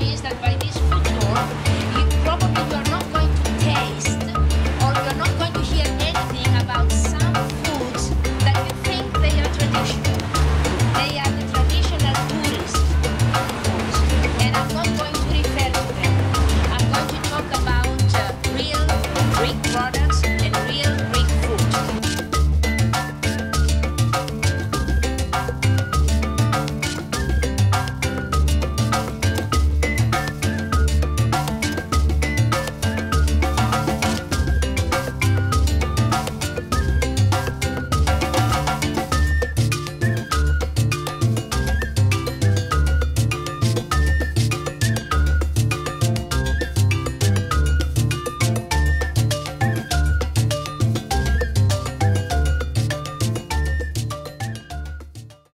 means that by this tour, you probably you're not going to taste or you're not going to hear anything about some foods that you think they are traditional. They are the traditional tourist foods. And I'm not going to refer to them. I'm going to talk about uh, real Greek products